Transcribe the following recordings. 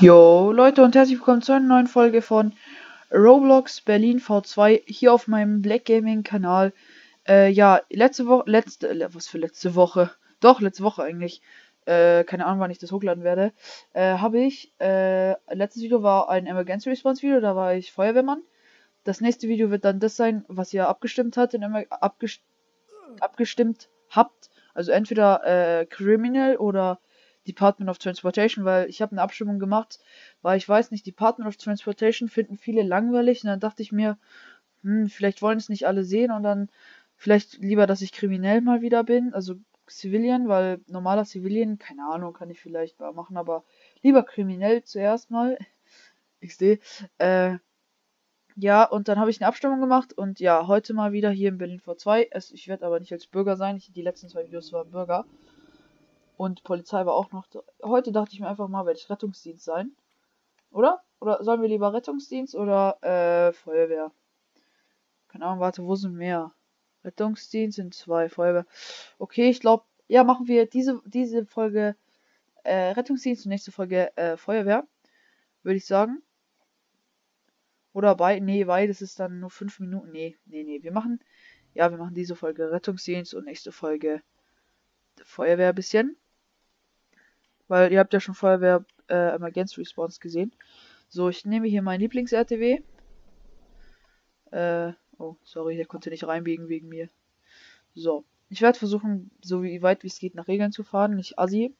Jo, Leute und herzlich willkommen zu einer neuen Folge von Roblox Berlin V2 hier auf meinem Black Gaming Kanal. Äh, ja, letzte Woche, letzte, äh, was für letzte Woche? Doch, letzte Woche eigentlich. Äh, keine Ahnung, wann ich das hochladen werde. Äh, habe ich, äh, letztes Video war ein Emergency Response Video, da war ich Feuerwehrmann. Das nächste Video wird dann das sein, was ihr abgestimmt hat, in abgest abgestimmt habt. Also entweder äh, Criminal oder Department of Transportation, weil ich habe eine Abstimmung gemacht, weil ich weiß nicht, Department of Transportation finden viele langweilig und dann dachte ich mir, hm, vielleicht wollen es nicht alle sehen und dann vielleicht lieber, dass ich kriminell mal wieder bin, also Civilian, weil normaler Civilian, keine Ahnung, kann ich vielleicht mal machen, aber lieber kriminell zuerst mal. XD. Äh, ja, und dann habe ich eine Abstimmung gemacht und ja, heute mal wieder hier in Berlin vor 2. Ich werde aber nicht als Bürger sein, ich, die letzten zwei Videos waren Bürger. Und Polizei war auch noch. Heute dachte ich mir einfach mal, werde ich Rettungsdienst sein. Oder? Oder sollen wir lieber Rettungsdienst oder äh, Feuerwehr? Keine Ahnung, warte, wo sind mehr? Rettungsdienst sind zwei, Feuerwehr. Okay, ich glaube, ja, machen wir diese, diese Folge äh, Rettungsdienst und nächste Folge äh, Feuerwehr. Würde ich sagen. Oder bei, nee, weil das ist dann nur fünf Minuten. Nee, nee, nee, wir machen, ja, wir machen diese Folge Rettungsdienst und nächste Folge Feuerwehr ein bisschen. Weil ihr habt ja schon Feuerwehr äh, Emergency Response gesehen. So, ich nehme hier mein Lieblings-RTW. Äh, oh, sorry, der konnte nicht reinbiegen wegen mir. So, ich werde versuchen, so wie weit wie es geht, nach Regeln zu fahren, nicht assi.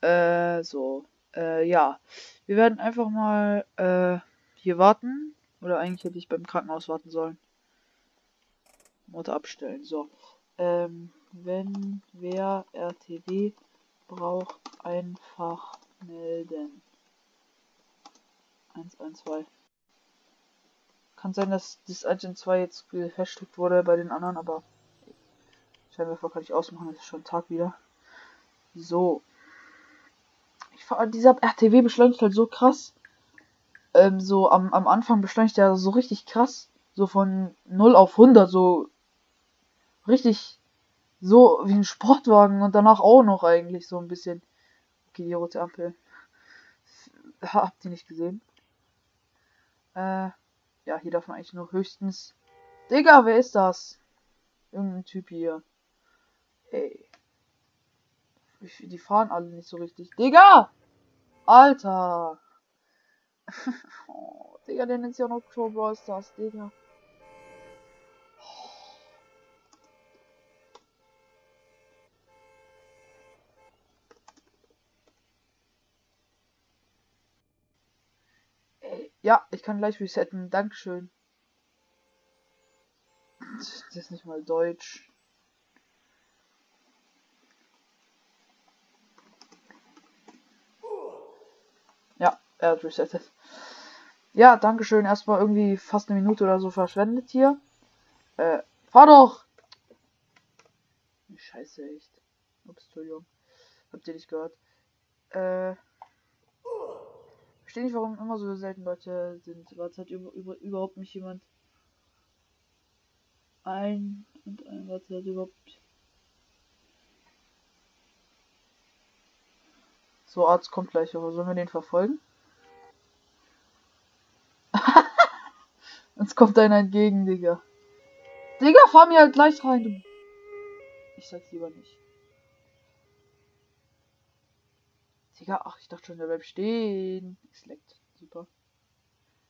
Äh, so, äh, ja. Wir werden einfach mal, äh, hier warten. Oder eigentlich hätte ich beim Krankenhaus warten sollen. Motor abstellen, so. Ähm, wenn wer RTW braucht, einfach melden. 112. Kann sein, dass das 112 jetzt gehashtagt wurde bei den anderen, aber Scheinwerfer kann ich ausmachen, das ist schon Tag wieder. So. Ich fahr, dieser RTW beschleunigt halt so krass. Ähm, so am, am Anfang beschleunigt er so richtig krass. So von 0 auf 100, so richtig so wie ein Sportwagen und danach auch noch eigentlich so ein bisschen. Okay, die rote Ampel. Habt ihr nicht gesehen? Äh, ja, hier darf man eigentlich nur höchstens. Digga, wer ist das? Irgendein Typ hier. Ey. Die fahren alle nicht so richtig. Digga! Alter! oh, Digga, der nennt sich auch noch Crow Brawl Stars, Digga. Ja, ich kann gleich resetten. Dankeschön. Das ist nicht mal Deutsch. Ja, er hat resettet. Ja, Dankeschön. Erstmal irgendwie fast eine Minute oder so verschwendet hier. Äh, fahr doch! Scheiße, echt. Ups, Entschuldigung. Habt ihr nicht gehört? Äh verstehe nicht, warum immer so selten Leute sind. Warte, hat über, über, überhaupt nicht jemand ein und ein, warte, hat überhaupt. So, Arzt kommt gleich, aber sollen wir den verfolgen? Uns kommt einer entgegen, Digga. Digga, fahr mir halt gleich rein, du. Ich sag's lieber nicht. Digga, ach, ich dachte schon, der bleibt stehen. Es leckt. Super.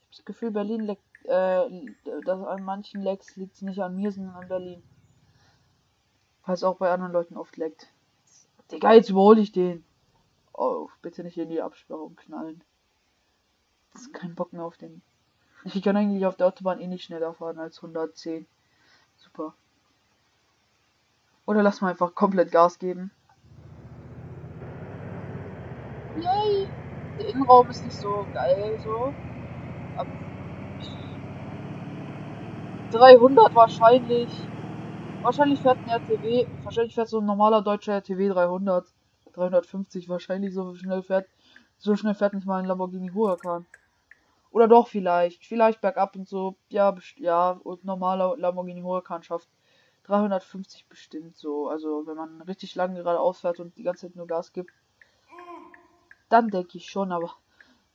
Ich habe das Gefühl, Berlin leckt, äh, dass an manchen Lecks liegt es nicht an mir, sondern an Berlin. Falls auch bei anderen Leuten oft leckt. Digga, jetzt überhole ich den. Oh, bitte nicht in die Absperrung knallen. Das ist kein Bock mehr auf den. Ich kann eigentlich auf der Autobahn eh nicht schneller fahren als 110. Super. Oder lass mal einfach komplett Gas geben. Yay! Der Innenraum ist nicht so geil, so. Ab 300 wahrscheinlich. Wahrscheinlich fährt ein RTW, wahrscheinlich fährt so ein normaler deutscher RTW 300. 350 wahrscheinlich so schnell fährt. So schnell fährt nicht mal ein Lamborghini Huracan. Oder doch vielleicht. Vielleicht bergab und so. Ja, ja, und normaler Lamborghini Huracan schafft 350 bestimmt so. Also wenn man richtig lange geradeaus fährt und die ganze Zeit nur Gas gibt dann denke ich schon, aber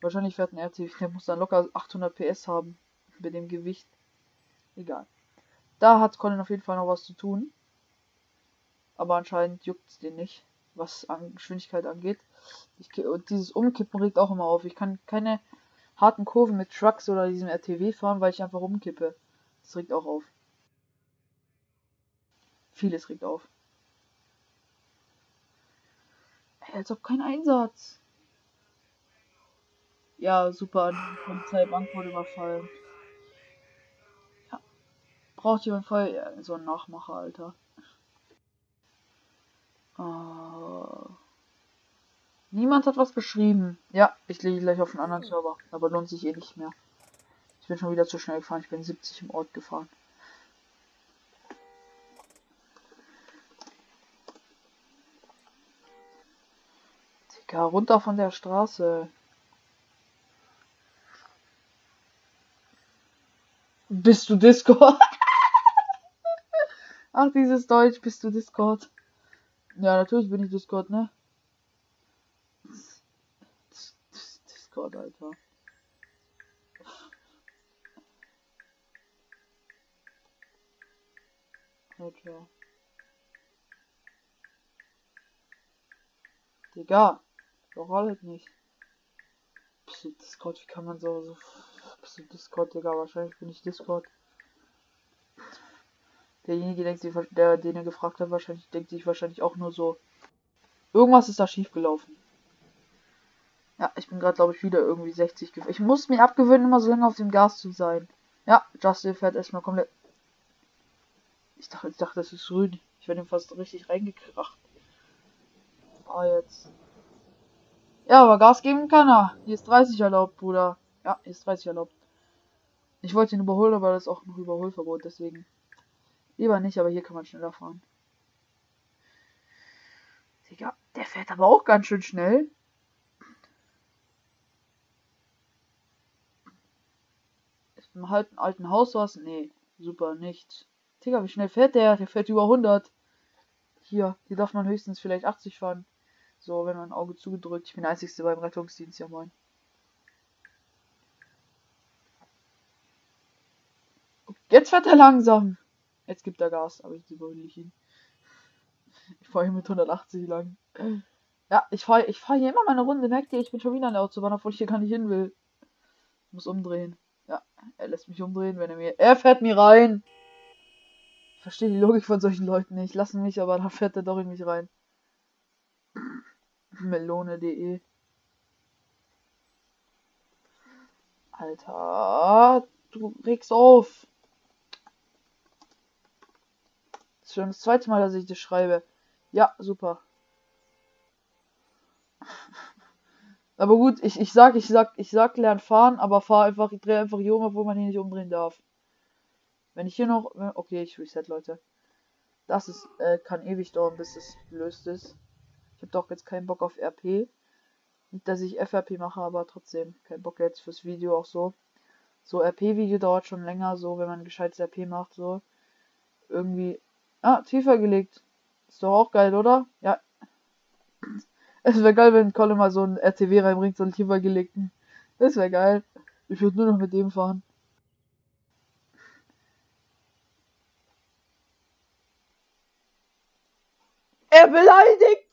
Wahrscheinlich fährt ein RTW, der muss dann locker 800 PS haben. Mit dem Gewicht. Egal. Da hat Colin auf jeden Fall noch was zu tun. Aber anscheinend juckt es den nicht, was an Geschwindigkeit angeht. Ich, und dieses Umkippen regt auch immer auf. Ich kann keine harten Kurven mit Trucks oder diesem RTW fahren, weil ich einfach umkippe. Das regt auch auf. Vieles regt auf. Als ob kein Einsatz. Ja, super. Die Polizeibank wurde überfallen. Ja. Braucht jemand voll ja, so einen Nachmacher, Alter. Uh, niemand hat was geschrieben. Ja, ich lege gleich auf einen anderen Server. Aber lohnt sich eh nicht mehr. Ich bin schon wieder zu schnell gefahren. Ich bin 70 im Ort gefahren. Digga, runter von der Straße. Bist du Discord? Ach, dieses Deutsch, bist du Discord? Ja, natürlich bin ich Discord, ne? Discord, Alter. Alter. Digga, doch halt nicht. Psst, Discord, wie kann man so, so Psst, Discord, Digga, wahrscheinlich bin ich Discord. Derjenige denkt sich, der, den er gefragt hat, wahrscheinlich denkt sich wahrscheinlich auch nur so. Irgendwas ist da schief gelaufen. Ja, ich bin gerade, glaube ich, wieder irgendwie 60 gefahren. Ich muss mir abgewöhnen, immer so lange auf dem Gas zu sein. Ja, Justin fährt erstmal komplett. Ich dachte, ich dachte, das ist grün. Ich werde ihm fast richtig reingekracht. Ah, jetzt. Ja, aber Gas geben kann er. Hier ist 30 erlaubt, Bruder. Ja, ist 30 erlaubt. Ich wollte ihn überholen, aber das ist auch noch Überholverbot, deswegen. Lieber nicht, aber hier kann man schneller fahren. Digga, der fährt aber auch ganz schön schnell. Ist im alten, alten Haus was? Nee, super, nichts. Digga, wie schnell fährt der? Der fährt über 100. Hier, hier darf man höchstens vielleicht 80 fahren. So, wenn man ein Auge zugedrückt. Ich bin der Einzige beim Rettungsdienst, ja moin. Jetzt fährt er langsam. Jetzt gibt er Gas, aber ich überhole ihn. Ich fahre hier mit 180 lang. Ja, ich fahre ich fahr hier immer meine Runde. Merkt ihr, ich bin schon wieder an der Autobahn, obwohl ich hier gar nicht hin will. muss umdrehen. Ja, er lässt mich umdrehen, wenn er mir. Er fährt mir rein! Ich verstehe die Logik von solchen Leuten nicht. Lassen mich, aber da fährt er doch in mich rein. Melone.de Alter, du regst auf. Das ist schon das zweite Mal, dass ich das schreibe. Ja, super. Aber gut, ich, ich sag, ich sag, ich sag, lern fahren, aber fahr einfach, ich drehe einfach hier um, obwohl man hier nicht umdrehen darf. Wenn ich hier noch. Okay, ich reset, Leute. Das ist, äh, kann ewig dauern, bis es gelöst ist. Ich habe doch jetzt keinen Bock auf RP. Nicht, dass ich FRP mache, aber trotzdem kein Bock jetzt fürs Video auch so. So RP-Video dauert schon länger, so wenn man gescheites RP macht, so. Irgendwie. Ah, tiefer gelegt. Ist doch auch geil, oder? Ja. Es wäre geil, wenn Colin mal so ein RTW reinbringt, so einen tiefer gelegten. Das wäre geil. Ich würde nur noch mit dem fahren. Er beleidigt!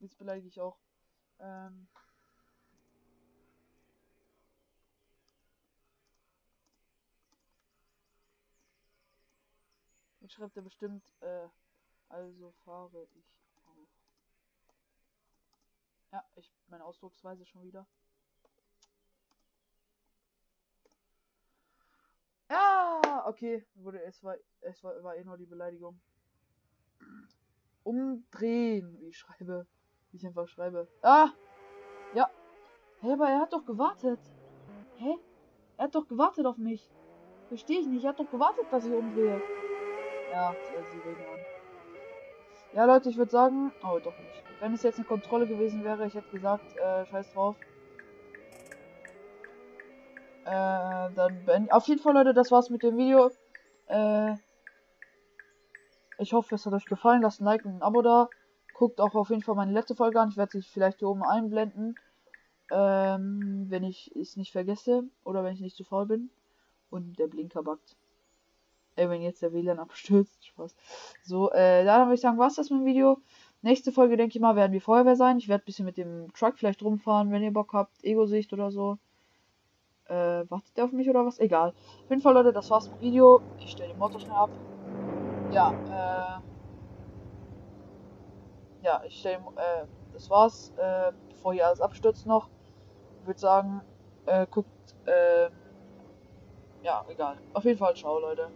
Jetzt beleidige ich auch. Ähm. Jetzt schreibt er bestimmt, äh, also fahre ich auch. Ja, ich, meine Ausdrucksweise schon wieder. Ja, okay, wurde, es war, es war, war eh nur die Beleidigung. Umdrehen, wie ich schreibe, wie ich einfach schreibe. Ah, ja. Hä, hey, aber er hat doch gewartet. Hä? Er hat doch gewartet auf mich. Verstehe ich nicht. Er hat doch gewartet, dass ich umdrehe. Ja, reden an. Ja, Leute, ich würde sagen. Oh, doch nicht. Wenn es jetzt eine Kontrolle gewesen wäre, ich hätte gesagt, äh, scheiß drauf. Äh, dann beenden. Auf jeden Fall, Leute, das war's mit dem Video. Äh, ich hoffe, es hat euch gefallen. Lasst ein Like und ein Abo da. Guckt auch auf jeden Fall meine letzte Folge an. Ich werde sie vielleicht hier oben einblenden. Ähm, wenn ich es nicht vergesse oder wenn ich nicht zu faul bin. Und der Blinker backt. Ey, wenn jetzt der WLAN abstürzt. Spaß. So, äh, dann würde ich sagen, was das mit dem Video. Nächste Folge, denke ich mal, werden wir Feuerwehr sein. Ich werde ein bisschen mit dem Truck vielleicht rumfahren, wenn ihr Bock habt. Ego-Sicht oder so. Äh, wartet der auf mich oder was? Egal. Auf jeden Fall, Leute, das war's mit dem Video. Ich stelle den Motor schnell ab. Ja, äh. Ja, ich stelle, äh, das war's. Äh, bevor hier alles abstürzt noch. Ich würde sagen, äh, guckt, äh, ja, egal. Auf jeden Fall, ciao, Leute.